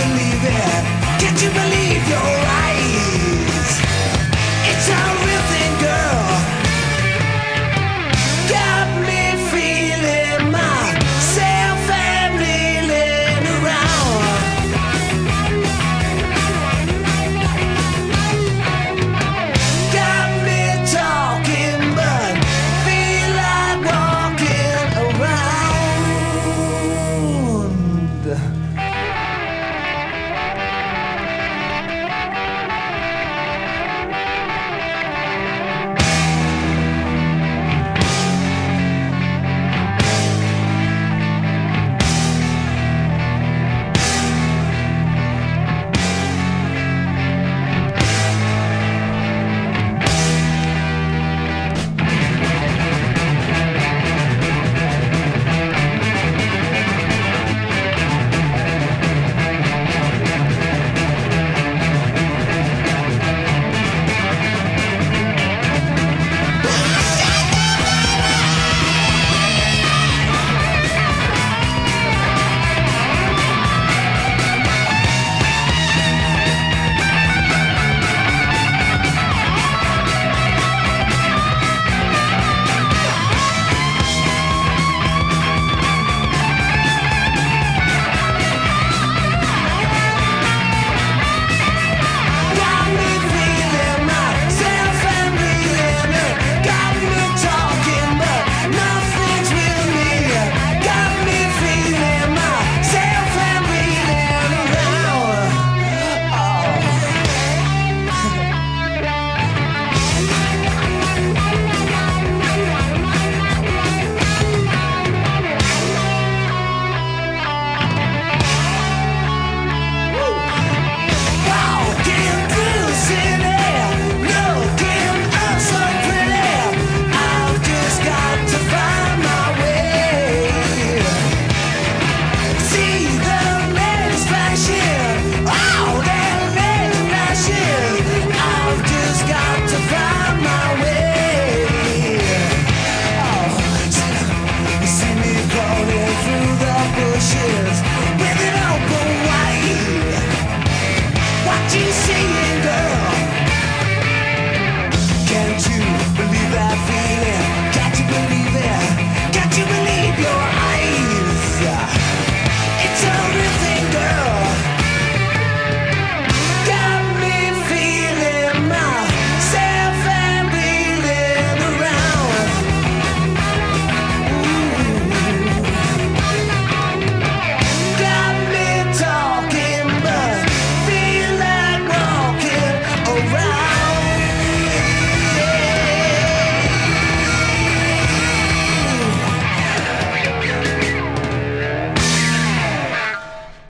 Believe it?